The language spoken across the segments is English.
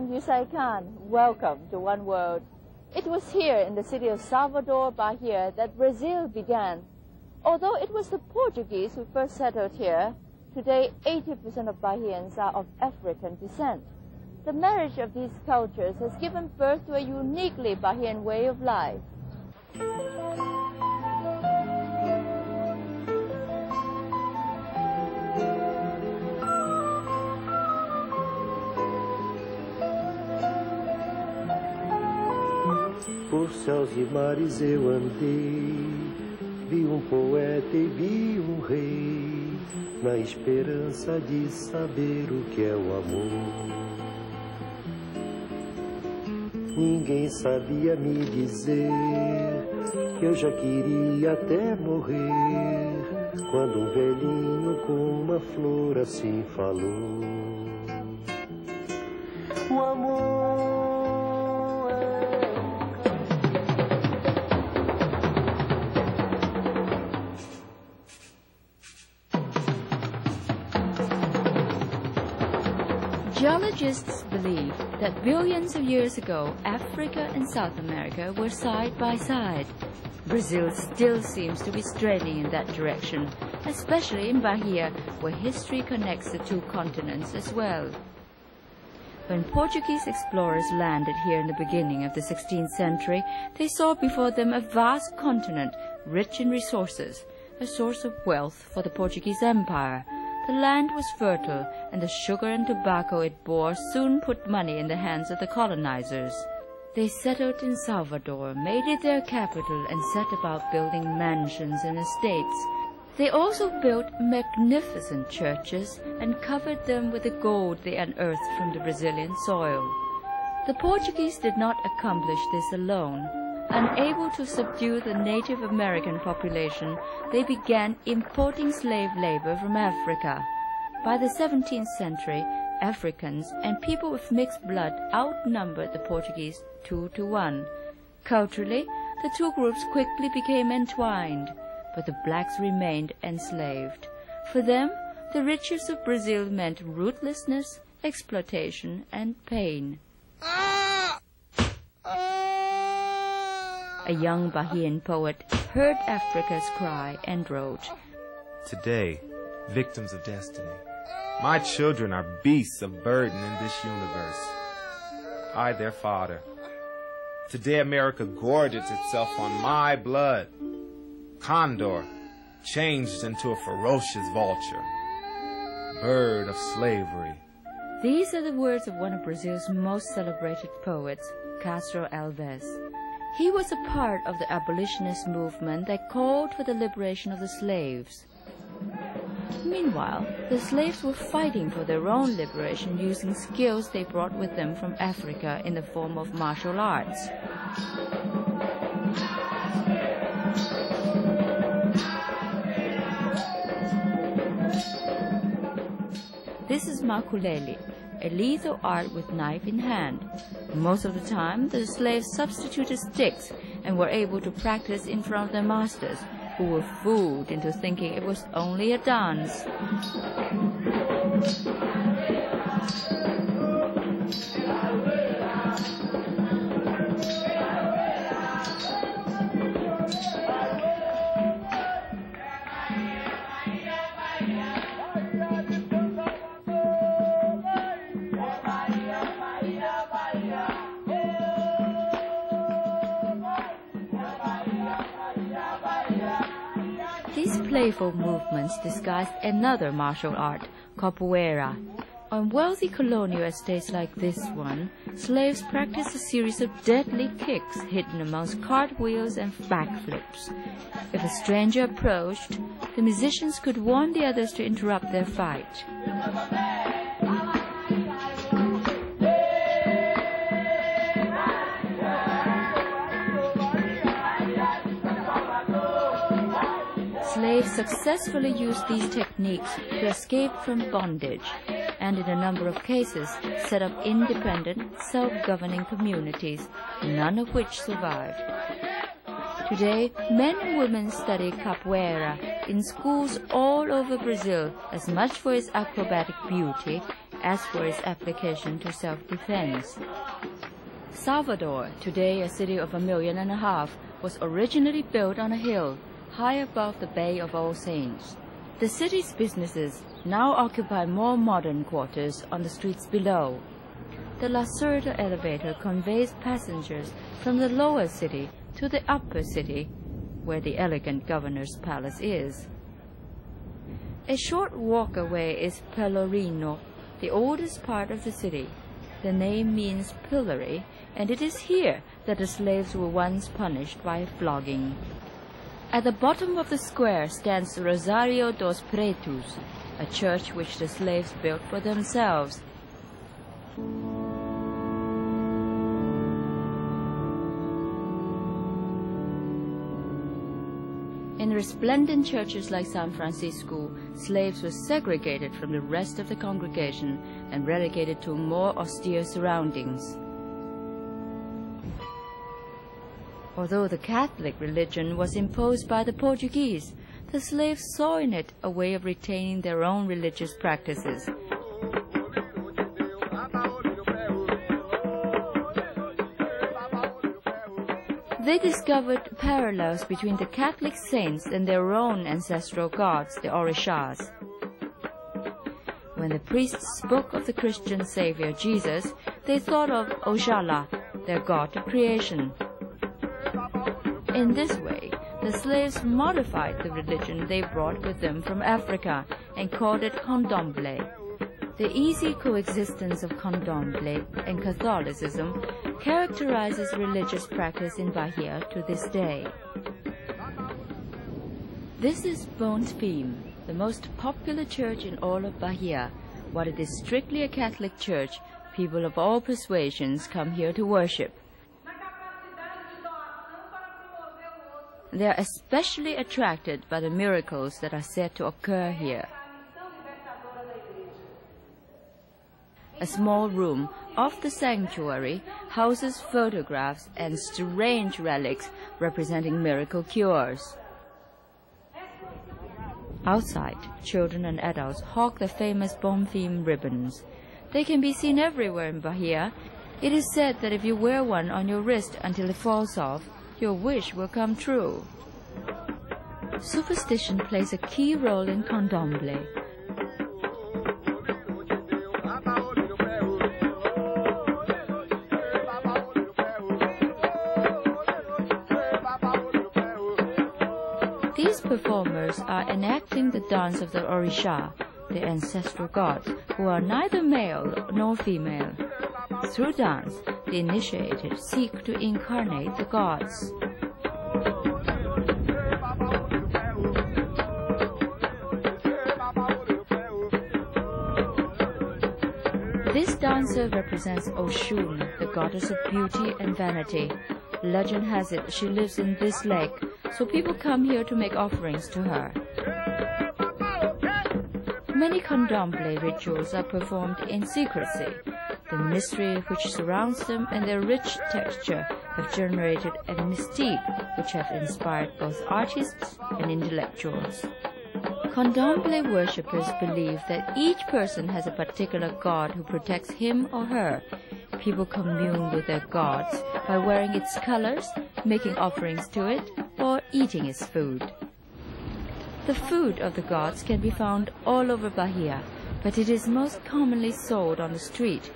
I'm Yue-Sai Kan. Welcome to One World. It was here in the city of Salvador, Bahia, that Brazil began. Although it was the Portuguese who first settled here, today 80% of Bahians are of African descent. The marriage of these cultures has given birth to a uniquely Bahian way of life. Por céus e mares eu andei, vi um poeta e vi um rei, na esperança de saber o que é o amor. Ninguém sabia me dizer que eu já queria até morrer, quando um velhinho com uma flor assim falou. Geologists believe that billions of years ago, Africa and South America were side by side. Brazil still seems to be straining in that direction, especially in Bahia, where history connects the two continents as well. When Portuguese explorers landed here in the beginning of the 16th century, they saw before them a vast continent rich in resources, a source of wealth for the Portuguese Empire. The land was fertile, and the sugar and tobacco it bore soon put money in the hands of the colonizers. They settled in Salvador, made it their capital, and set about building mansions and estates. They also built magnificent churches and covered them with the gold they unearthed from the Brazilian soil. The Portuguese did not accomplish this alone. Unable to subdue the Native American population, they began importing slave labor from Africa. By the 17th century, Africans and people with mixed blood outnumbered the Portuguese two to one. Culturally, the two groups quickly became entwined, but the blacks remained enslaved. For them, the riches of Brazil meant ruthlessness, exploitation, and pain. Ah! A young Bahian poet heard Africa's cry and wrote, Today, victims of destiny, my children are beasts of burden in this universe. I, their father. Today, America gorges itself on my blood. Condor, changed into a ferocious vulture. Bird of slavery. These are the words of one of Brazil's most celebrated poets, Castro Alves. He was a part of the abolitionist movement that called for the liberation of the slaves. Meanwhile, the slaves were fighting for their own liberation using skills they brought with them from Africa in the form of martial arts. This is maculelê, a lethal art with knife in hand. Most of the time, the slaves substituted sticks and were able to practice in front of their masters, who were fooled into thinking it was only a dance. Playful movements disguised another martial art, capoeira. On wealthy colonial estates like this one, slaves practiced a series of deadly kicks hidden amongst cartwheels and backflips. If a stranger approached, the musicians could warn the others to interrupt their fight. Slaves successfully used these techniques to escape from bondage and in a number of cases set up independent, self-governing communities, none of which survived. Today, men and women study capoeira in schools all over Brazil as much for its acrobatic beauty as for its application to self-defense. Salvador, today a city of a million and a half, was originally built on a hill high above the Bay of All Saints. The city's businesses now occupy more modern quarters on the streets below. The Lacerda elevator conveys passengers from the lower city to the upper city, where the elegant governor's palace is. A short walk away is Pelourinho, the oldest part of the city. The name means pillory, and it is here that the slaves were once punished by flogging. At the bottom of the square stands Rosario dos Pretos, a church which the slaves built for themselves. In resplendent churches like San Francisco, slaves were segregated from the rest of the congregation and relegated to more austere surroundings. Although the Catholic religion was imposed by the Portuguese, the slaves saw in it a way of retaining their own religious practices. They discovered parallels between the Catholic saints and their own ancestral gods, the Orishas. When the priests spoke of the Christian Savior Jesus, they thought of Oxalá, their god of creation. In this way, the slaves modified the religion they brought with them from Africa and called it Candomblé. The easy coexistence of Candomblé and Catholicism characterizes religious practice in Bahia to this day. This is Bonfim, the most popular church in all of Bahia. While it is strictly a Catholic church, people of all persuasions come here to worship. They are especially attracted by the miracles that are said to occur here. A small room of the sanctuary houses photographs and strange relics representing miracle cures. Outside, children and adults hawk the famous Bonfim ribbons. They can be seen everywhere in Bahia. It is said that if you wear one on your wrist until it falls off, your wish will come true. Superstition plays a key role in candomblé. These performers are enacting the dance of the Orisha, the ancestral gods, who are neither male nor female. Through dance, the initiated seek to incarnate the gods. This dancer represents Oshun, the goddess of beauty and vanity. Legend has it she lives in this lake, so people come here to make offerings to her. Many candomblé rituals are performed in secrecy. The mystery which surrounds them and their rich texture have generated a mystique which have inspired both artists and intellectuals. Candomblé worshippers believe that each person has a particular god who protects him or her. People commune with their gods by wearing its colors, making offerings to it, or eating its food. The food of the gods can be found all over Bahia, but it is most commonly sold on the street.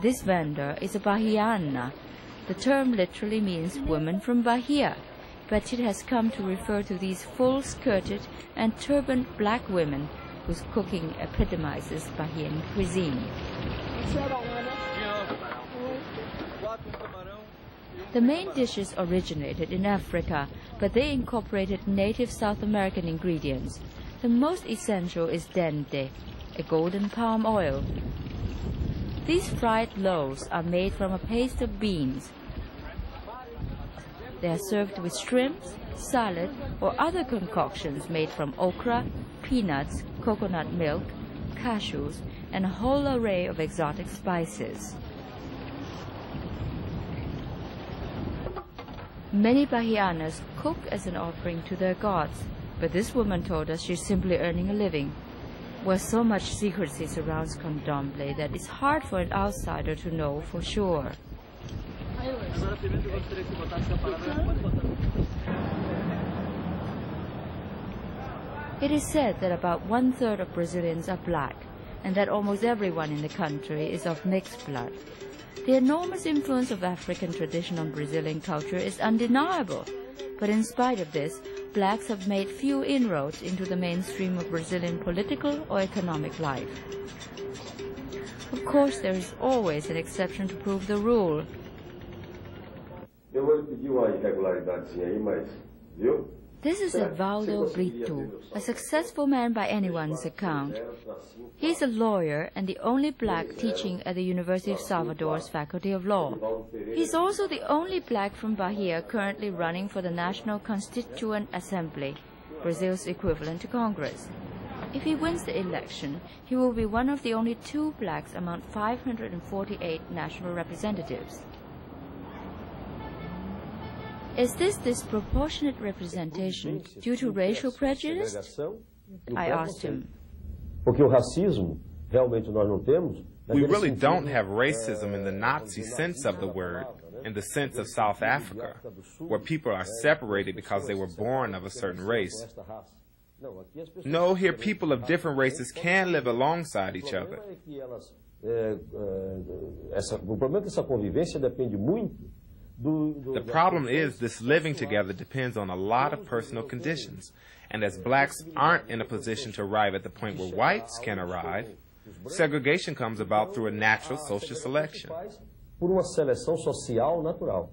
This vendor is a Bahiana. The term literally means woman from Bahia, but it has come to refer to these full-skirted and turbaned black women whose cooking epitomizes Bahian cuisine. The main dishes originated in Africa, but they incorporated native South American ingredients. The most essential is dendê, a golden palm oil. These fried loaves are made from a paste of beans. They are served with shrimps, salad, or other concoctions made from okra, peanuts, coconut milk, cashews, and a whole array of exotic spices. Many Bahianas cook as an offering to their gods, but this woman told us she's simply earning a living. Where so much secrecy surrounds Candomblé that it's hard for an outsider to know for sure. It is said that about one third of Brazilians are black, and that almost everyone in the country is of mixed blood. The enormous influence of African tradition on Brazilian culture is undeniable, but in spite of this, blacks have made few inroads into the mainstream of Brazilian political or economic life. Of course, there is always an exception to prove the rule. Eu vou pedir uma aí, mas, viu? This is Edvaldo Brito, a successful man by anyone's account. He is a lawyer and the only black teaching at the University of Salvador's Faculty of Law. He is also the only black from Bahia currently running for the National Constituent Assembly, Brazil's equivalent to Congress. If he wins the election, he will be one of the only two blacks among 548 national representatives. Is this disproportionate representation due to racial prejudice? I asked him. Porque o racismo, realmente nós não temos. We really don't have racism in the Nazi sense of the word, in the sense of South Africa, where people are separated because they were born of a certain race. No, here people of different races can live alongside each other. O problema é que essa convivência depende muito The problem is this living together depends on a lot of personal conditions. And as blacks aren't in a position to arrive at the point where whites can arrive, segregation comes about through a natural social selection. Por uma seleção social natural.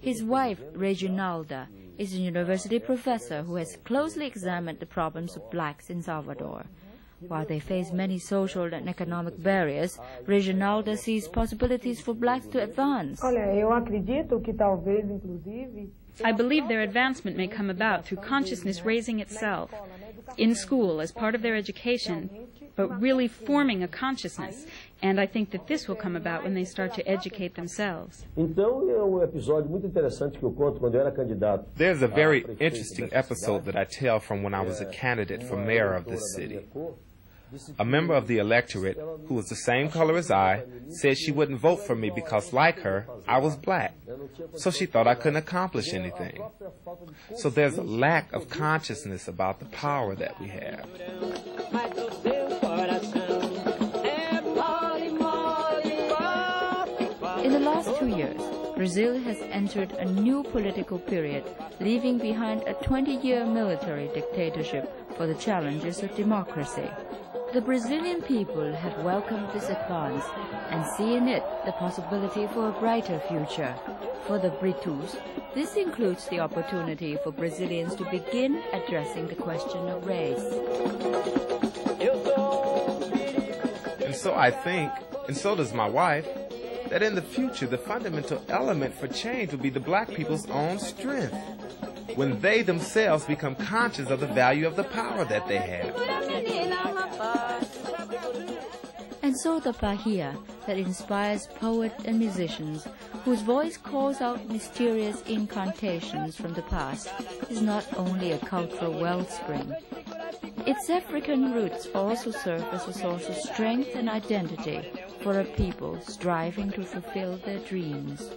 His wife, Reginalda, is a university professor who has closely examined the problems of blacks in Salvador. While they face many social and economic barriers, Reginalda sees possibilities for blacks to advance. I believe their advancement may come about through consciousness raising itself in school as part of their education, but really forming a consciousness. And I think that this will come about when they start to educate themselves. Então, é um episódio muito interessante que eu conto quando eu era candidato. There's a very interesting episode that I tell from when I was a candidate for mayor of this city. A member of the electorate, who was the same color as I, said she wouldn't vote for me because, like her, I was black. So she thought I couldn't accomplish anything. So there's a lack of consciousness about the power that we have. In the last two years, Brazil has entered a new political period, leaving behind a 20-year military dictatorship for the challenges of democracy. The Brazilian people have welcomed this advance and see in it the possibility for a brighter future. For the Britos, this includes the opportunity for Brazilians to begin addressing the question of race. And so I think, and so does my wife, that in the future the fundamental element for change will be the black people's own strength when they themselves become conscious of the value of the power that they have. So the Bahia that inspires poets and musicians, whose voice calls out mysterious incantations from the past, is not only a cultural wellspring. Its African roots also serve as a source of strength and identity for a people striving to fulfill their dreams.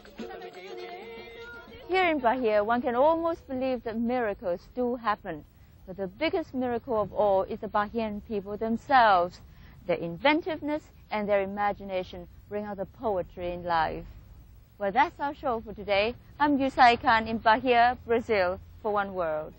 Here in Bahia, one can almost believe that miracles do happen. But the biggest miracle of all is the Bahian people themselves. Their inventiveness and their imagination bring out the poetry in life. Well, that's our show for today. I'm Yue-Sai Kan in Bahia, Brazil, for One World.